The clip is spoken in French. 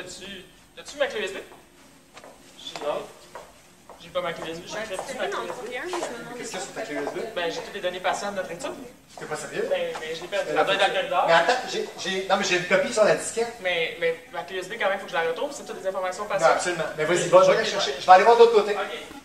T'as-tu. T'as-tu ma clé USB? Non. J'ai pas ma clé USB. J'ai Ben, tu ma clé USB. Qu'est-ce qu'il y a sur ta clé USB? Ben, j'ai toutes les données patientes de notre étude. T'es pas sérieux? Mais, mais je l'ai perdu. Mais Elle doit dans le corridor. Mais attends, j'ai, j'ai, non, mais j'ai une copie sur la disquette. Mais, mais ma clé USB, quand même, faut que je la retrouve. C'est toutes des informations Non, absolument. Mais vas-y, va, je vais aller chercher. Je vais aller voir de l'autre côté. Ok.